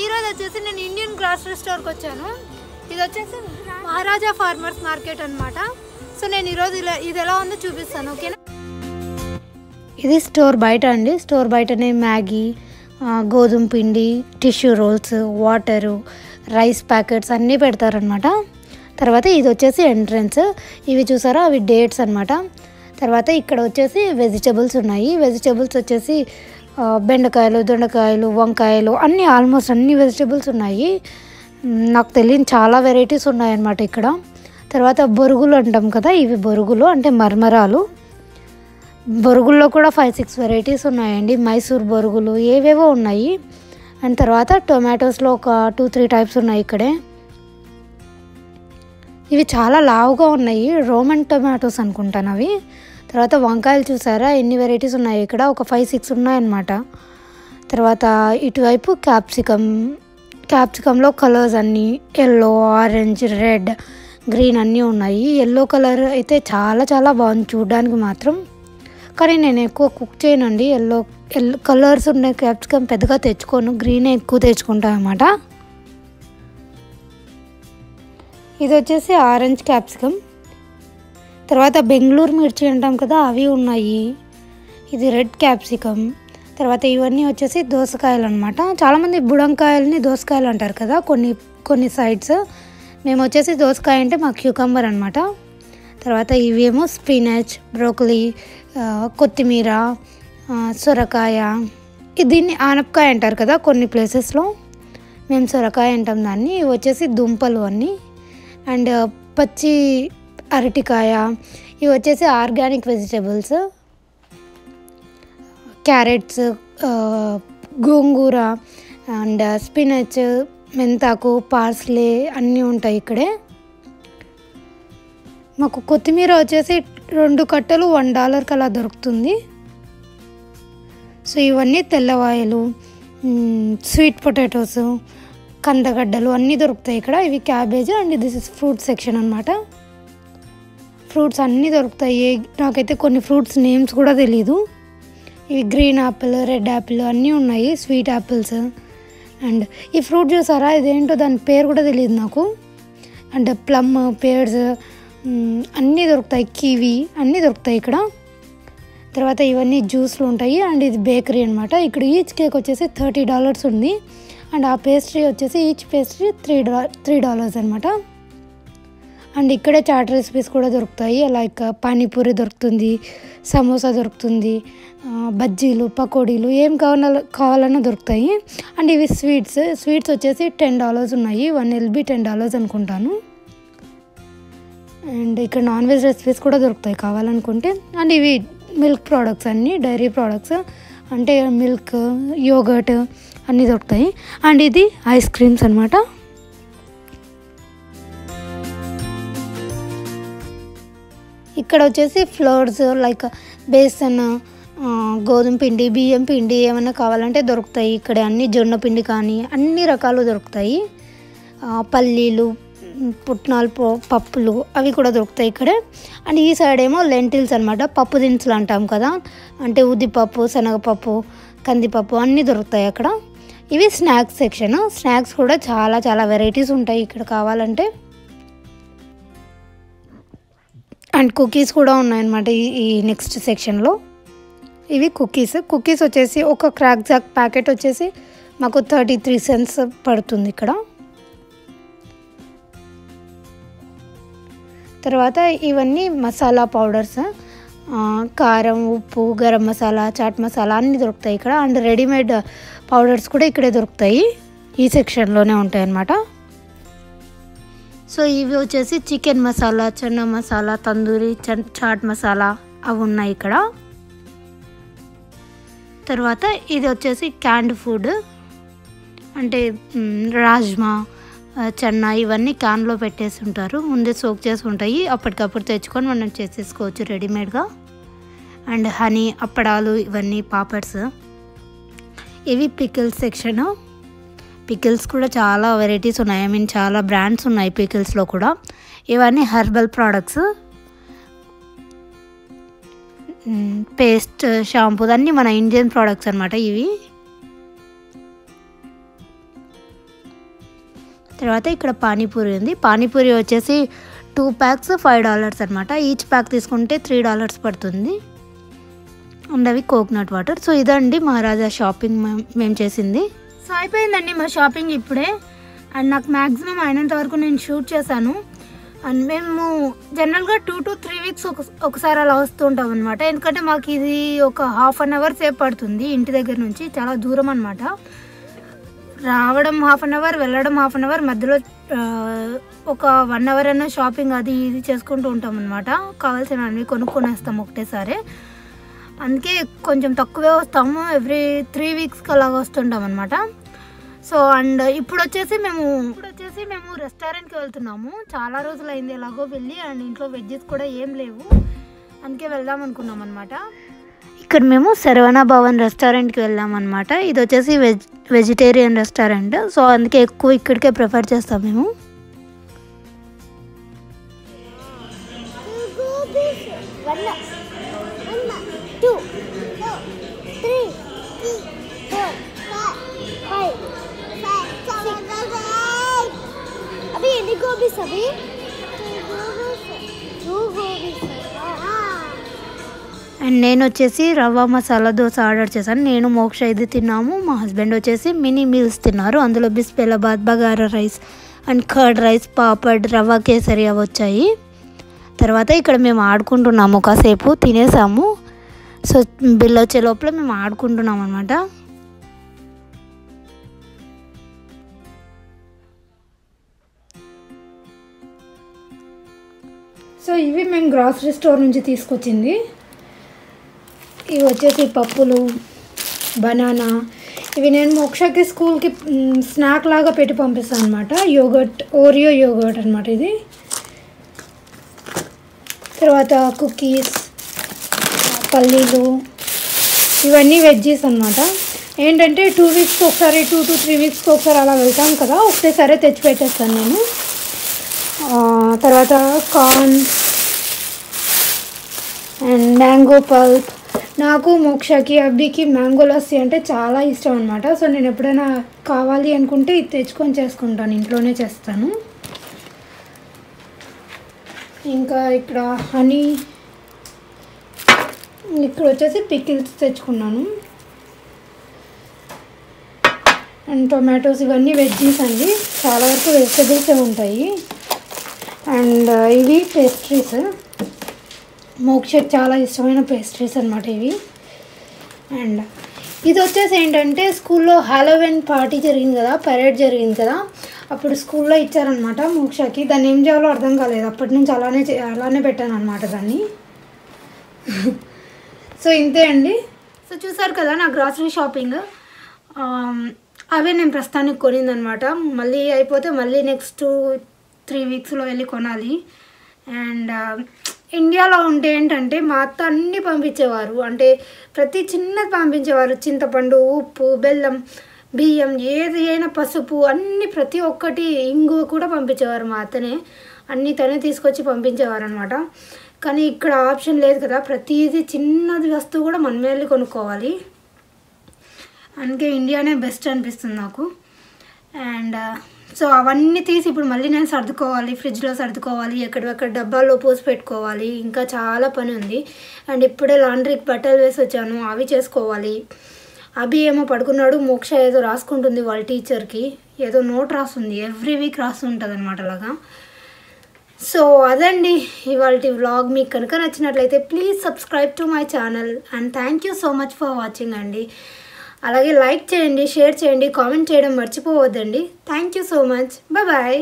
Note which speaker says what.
Speaker 1: ఈ రోజు వచ్చేసి నేను ఇండియన్ గ్రాసరీ స్టోర్కి వచ్చాను. ఇది వచ్చేసి మహారాజా ఫార్మర్స్ మార్కెట్ అనమాట సో నేను ఈరోజు ఇలా ఇది ఎలా ఉందో చూపిస్తాను ఓకేనా? ఇది స్టోర్ బయట అండి. స్టోర్ బయటనే మ్యాగీ గోధుమ పిండి tissue rolls water rice packets అన్నీ పెడతారనమాట తర్వాత ఇది వచ్చేసి ఎంట్రన్స్. ఇవి చూసారా? అవి డేట్స్ అనమాట తర్వాత ఇక్కడ వచ్చేసి వెజిటబుల్స్ ఉన్నాయి. వెజిటబుల్స్ వచ్చేసి బెండకాయలు దొండకాయలు వంకాయలు అన్నీ ఆల్మోస్ట్ అన్ని వెజిటేబుల్స్ ఉన్నాయి. నాకు తెలియని చాలా వెరైటీస్ ఉన్నాయన్నమాట ఇక్కడ. తర్వాత బొరుగులు అంటాం కదా ఇవి బొరుగులు అంటే మర్మరాలు. బొరుగుల్లో కూడా ఫైవ్ సిక్స్ వెరైటీస్ ఉన్నాయండి. మైసూర్ బొరుగులు ఏవేవో ఉన్నాయి. అండ్ తర్వాత టొమాటోస్లో ఒక టూ త్రీ టైప్స్ ఉన్నాయి ఇక్కడే. ఇవి చాలా లావుగా ఉన్నాయి. రోమన్ టొమాటోస్ అనుకుంటాను అవి. తర్వాత వంకాయలు చూసారా? ఎన్ని వెరైటీస్ ఉన్నాయి? ఇక్కడ ఒక ఫైవ్ సిక్స్ ఉన్నాయన్నమాట. తర్వాత ఇటువైపు క్యాప్సికమ్ క్యాప్సికంలో కలర్స్ అన్నీ ఎల్లో ఆరెంజ్ రెడ్ గ్రీన్ అన్నీ ఉన్నాయి. ఎల్లో కలర్ అయితే చాలా చాలా బాగుంది చూడడానికి మాత్రం. కానీ నేను ఎక్కువ కుక్ చేయనండి. ఎల్లో ఎల్లో కలర్స్ ఉండే క్యాప్సికమ్ పెద్దగా తెచ్చుకోను. గ్రీనే ఎక్కువ తెచ్చుకుంటాను అనమాట ఇది వచ్చేసి ఆరెంజ్ క్యాప్సికమ్ తర్వాత బెంగళూరు మిర్చి అంటాం కదా అవి ఉన్నాయి. ఇది రెడ్ క్యాప్సికమ్. తర్వాత ఇవన్నీ వచ్చేసి దోసకాయలు అనమాట చాలామంది బుడంకాయలని దోసకాయలు అంటారు కదా కొన్ని కొన్ని సైడ్స్ మేము వచ్చేసి దోసకాయ అంటే మా క్యూకంబర్ అనమాట తర్వాత ఇవేమో స్పినచ్ బ్రోకలీ కొత్తిమీర సొరకాయ. దీన్ని ఆనపకాయ అంటారు కదా కొన్ని ప్లేసెస్లో మేము సొరకాయ అంటాం దాన్ని. ఇవి వచ్చేసి దుంపలు అన్నీ. అండ్ పచ్చి అరటికాయ ఇవి వచ్చేసి ఆర్గానిక్ వెజిటేబుల్స్ క్యారెట్స్ గోంగూర అండ్ స్పినచ్ మెంతాకు పార్స్లే అన్నీ ఉంటాయి ఇక్కడే. మాకు కొత్తిమీర వచ్చేసి రెండు కట్టలు వన్ డాలర్కి అలా దొరుకుతుంది. సో ఇవన్నీ తెల్లవాయలు స్వీట్ పొటాటోస్ కందగడ్డలు అన్నీ దొరుకుతాయి ఇక్కడ. ఇవి cabbage and this is fruit section అనమాట ఫ్రూట్స్ అన్నీ దొరుకుతాయి. నాకైతే కొన్ని ఫ్రూట్స్ నేమ్స్ కూడా తెలియదు ఇవి గ్రీన్ యాపిల్ రెడ్ యాపిల్ అన్నీ ఉన్నాయి స్వీట్ యాపిల్స్ అండ్ ఈ ఫ్రూట్ చూసారా? ఇదేంటో దాని పేరు కూడా తెలియదు నాకు. అండ్ ప్లమ్ పేర్స్ అన్నీ దొరుకుతాయి. కివి అన్నీ దొరుకుతాయి ఇక్కడ. తర్వాత ఇవన్నీ జ్యూస్లు ఉంటాయి. అండ్ ఇది బేకరీ అనమాట ఇక్కడ ఈచ్ కేక్ వచ్చేసి థర్టీ డాలర్స్ ఉంది. అండ్ ఆ పేస్ట్రీ వచ్చేసి ఈచ్ పేస్ట్రీ త్రీ డా త్రీ డాలర్స్ అనమాట అండ్ ఇక్కడే చాట్ రెసిపీస్ కూడా దొరుకుతాయి. లైక్ uh, పానీపూరి దొరుకుతుంది సమోసా దొరుకుతుంది uh, బజ్జీలు పకోడీలు ఏం కావాల కావాలన్నా దొరుకుతాయి. అండ్ ఇవి స్వీట్స్ స్వీట్స్ వచ్చేసి టెన్ డాలర్స్ ఉన్నాయి. వన్ ఎల్బీ టెన్ డాలర్స్ అనుకుంటాను. అండ్ ఇక్కడ నాన్ వెజ్ రెసిపీస్ కూడా దొరుకుతాయి కావాలనుకుంటే. అండ్ ఇవి మిల్క్ ప్రోడక్ట్స్ అన్నీ డైరీ ప్రోడక్ట్స్ అంటే మిల్క్ యోగర్ట్ అన్నీ దొరుకుతాయి. అండ్ ఇది ఐస్ క్రీమ్స్ అనమాట ఇక్కడ వచ్చేసి ఫ్లోర్స్ లైక్ బేసన్ గోధుమ పిండి బియ్యం పిండి ఏమైనా కావాలంటే దొరుకుతాయి. ఇక్కడ అన్ని జొన్న పిండి కానీ అన్ని రకాలు దొరుకుతాయి. పల్లీలు పుట్నాలు పప్పులు అవి కూడా దొరుకుతాయి ఇక్కడ. అండ్ ఈ సైడ్ ఏమో లెంటిల్స్ అనమాట పప్పు దినుసులు అంటాం కదా. అంటే ఉద్దిపప్పు శనగపప్పు కందిపప్పు అన్నీ దొరుకుతాయి అక్కడ. ఇవి స్నాక్స్ సెక్షన్ స్నాక్స్ కూడా చాలా చాలా వెరైటీస్ ఉంటాయి ఇక్కడ కావాలంటే. అండ్ కుకీస్ కూడా ఉన్నాయన్నమాట ఈ నెక్స్ట్ సెక్షన్లో. ఇవి కుకీస్. కుకీస్ వచ్చేసి ఒక క్రాక్ జాక్ ప్యాకెట్ వచ్చేసి మాకు థర్టీ త్రీ సెంట్స్ పడుతుంది ఇక్కడ. తర్వాత ఇవన్నీ మసాలా పౌడర్స్ కారం ఉప్పు గరం మసాలా చాట్ మసాలా అన్నీ దొరుకుతాయి ఇక్కడ. అండ్ రెడీమేడ్ పౌడర్స్ కూడా ఇక్కడే దొరుకుతాయి. ఈ సెక్షన్లోనే ఉంటాయి అన్నమాట సో ఇవి వచ్చేసి చికెన్ మసాలా చెన్న మసాలా తందూరి చాట్ మసాలా అవి ఉన్నాయి ఇక్కడ. తర్వాత ఇది వచ్చేసి క్యాండ్ ఫుడ్. అంటే రాజ్మా చెన్న ఇవన్నీ క్యాన్లో పెట్టేసి ఉంటారు. ముందే సోక్ చేసి ఉంటాయి. అప్పటికప్పుడు తెచ్చుకొని మనం చేసేసుకోవచ్చు రెడీమేడ్గా. అండ్ హనీ అప్పడాలు ఇవన్నీ పాపడ్స్. ఇవి పికిల్ సెక్షను. పికిల్స్ కూడా చాలా వెరైటీస్ ఉన్నాయి. ఐ మీన్ చాలా బ్రాండ్స్ ఉన్నాయి పికిల్స్లో కూడా. ఇవన్నీ హెర్బల్ ప్రోడక్ట్స్. పేస్ట్ షాంపూ అన్నీ మన ఇండియన్ ప్రోడక్ట్స్ అనమాట ఇవి. తర్వాత ఇక్కడ పానీపూరి ఉంది. పానీపూరి వచ్చేసి టూ ప్యాక్స్ ఫైవ్ డాలర్స్ అనమాట ఈచ్ ప్యాక్ తీసుకుంటే త్రీ డాలర్స్ పడుతుంది. అండ్ అవి కోకోనట్ వాటర్. సో ఇదండి మహారాజా షాపింగ్ మేము చేసింది. సో అయిపోయిందండి మా షాపింగ్ ఇప్పుడే. అండ్ నాకు మ్యాక్సిమం అయినంత వరకు నేను షూట్ చేశాను. అండ్ మేము జనరల్గా టూ టు త్రీ వీక్స్ ఒక ఒకసారి అలా వస్తుంటాం అనమాట ఎందుకంటే మాకు ఇది ఒక హాఫ్ అన్ అవర్ సేపు పడుతుంది ఇంటి దగ్గర నుంచి చాలా దూరం అనమాట రావడం హాఫ్ అన్ అవర్ వెళ్ళడం హాఫ్ అన్ అవర్ మధ్యలో ఒక వన్ అవర్ అయినా షాపింగ్ అది ఇది చేసుకుంటూ ఉంటాం అనమాట కావాల్సినవన్నీ కొనుక్కొనేస్తాం ఒకటేసారి. అందుకే కొంచెం తక్కువే వస్తాము. ఎవ్రీ త్రీ వీక్స్కి అలాగ వస్తుంటాం అనమాట సో అండ్ ఇప్పుడు వచ్చేసి మేము ఇప్పుడు వచ్చేసి మేము రెస్టారెంట్కి వెళ్తున్నాము. చాలా రోజులు అయింది ఎలాగో వెళ్ళి అండ్ ఇంట్లో వెజ్జెస్ కూడా ఏం లేవు. అందుకే వెళ్దాం అనుకున్నాం అనమాట ఇక్కడ మేము శరవణ భవన్ రెస్టారెంట్కి వెళ్ళాం అనమాట ఇది వచ్చేసి వెజ్ వెజిటేరియన్ రెస్టారెంట్. సో అందుకే ఎక్కువ ఇక్కడికే ప్రిఫర్ చేస్తాం మేము.
Speaker 2: One, एनी गोबीस अभी टू गोबीस
Speaker 1: అండ్ నేను వచ్చేసి రవ్వ మసాలా దోశ ఆర్డర్ చేశాను నేను మోక్ష ఇది తిన్నాము మా హస్బెండ్ వచ్చేసి మినీ మీల్స్ తిన్నారు అందులో బిస్బెలాబాద్ bagara rice and curd rice papad rava kesari అవి వచ్చాయి తర్వాత ఇక్కడ మేము ఆడుకుంటున్నాము కాసేపు తినేసాము సో బిల్ వచ్చే లోపల మేము ఆడుకుంటున్నాం అనమాట సో ఇవి మేము గ్రాసరీ స్టోర్ నుంచి తీసుకొచ్చింది. ఇవి వచ్చేసి పప్పులు బనానా. ఇవి నేను మోక్షకి స్కూల్కి స్నాక్ లాగా పెట్టి పంపిస్తాను అనమాట యోగట్ ఓరియో యోగట్ అనమాట ఇది. తర్వాత కుకీస్ పల్లీలు ఇవన్నీ వెజ్జీస్ అనమాట ఏంటంటే టూ వీక్స్కి ఒకసారి టూ టు త్రీ వీక్స్కి ఒకసారి అలా వెళ్తాం కదా ఒకటేసారి తెచ్చి పెట్టేస్తాను నేను. తర్వాత కార్న్ అండ్ మ్యాంగో పల్ప్ నాకు మోక్షకి అబ్బికి మ్యాంగో లస్సీ అంటే చాలా ఇష్టం అనమాట సో నేను ఎప్పుడైనా కావాలి అనుకుంటే ఇది తెచ్చుకొని చేసుకుంటాను. ఇంట్లోనే చేస్తాను. ఇంకా ఇక్కడ హనీ ఇక్కడ వచ్చేసి పికిల్స్ తెచ్చుకున్నాను. అండ్ టొమాటోస్ ఇవన్నీ వెజ్జీస్ అండి. చాలా వరకు వెజిటబుల్సే ఉంటాయి. అండ్ uh, ఇవి పేస్ట్రీస్ మోక్షకి చాలా ఇష్టమైన పేస్ట్రీస్ అనమాట ఇవి. అండ్ ఇది వచ్చేసి ఏంటంటే స్కూల్లో హాలోవెన్ పార్టీ జరిగింది కదా పరేడ్ జరిగింది కదా అప్పుడు స్కూల్లో ఇచ్చారనమాట మోక్షకి. దాన్ని ఏం చేయాలో అర్థం కాలేదు. అప్పటి నుంచి అలానే అలానే పెట్టాను అనమాట దాన్ని. సో ఇంతే అండి. సో చూసారు కదా నా గ్రాసరీ షాపింగ్ అవే నేను ప్రస్తుతానికి కొనిందనమాట మళ్ళీ అయిపోతే మళ్ళీ నెక్స్ట్ త్రీ వీక్స్లో వెళ్ళి కొనాలి. అండ్ ఇండియాలో ఉంటే ఏంటంటే మా అత్త అన్నీ పంపించేవారు. అంటే ప్రతి చిన్నది పంపించేవారు. చింతపండు ఉప్పు బెల్లం బియ్యం ఏది అయినా పసుపు అన్ని ప్రతి ఒక్కటి ఇంగువ కూడా పంపించేవారు మా అత్తనే. అన్నీ తనే తీసుకొచ్చి పంపించేవారు అనమాట కానీ ఇక్కడ ఆప్షన్ లేదు కదా. ప్రతిదీ చిన్నది వస్తువు కూడా మనమే వెళ్ళి కొనుక్కోవాలి. అందుకే ఇండియానే బెస్ట్ అనిపిస్తుంది నాకు. అండ్ సో అవన్నీ తీసి ఇప్పుడు మళ్ళీ నేను సర్దుకోవాలి ఫ్రిడ్జ్లో సర్దుకోవాలి ఎక్కడెక్కడ డబ్బాల్లో పోసి పెట్టుకోవాలి ఇంకా చాలా పని ఉంది. అండ్ ఇప్పుడే లాండ్రీకి బట్టలు వేసి వచ్చాను అవి చేసుకోవాలి. అభి ఏమో పడుకున్నాడు మోక్ష ఏదో రాసుకుంటుంది వాళ్ళ టీచర్కి. ఏదో నోట్ రాస్తుంది ఎవ్రీ వీక్ రాస్తుంటుంది అనమాట అలాగా. సో అదండి ఇవాళ వ్లాగ్. మీకు కనుక నచ్చినట్లయితే please subscribe to my channel and thank you so much for watching అండి. అలాగే లైక్ చేయండి షేర్ చేయండి కామెంట్ చేయడం మర్చిపోవద్దండి. Thank you so much bye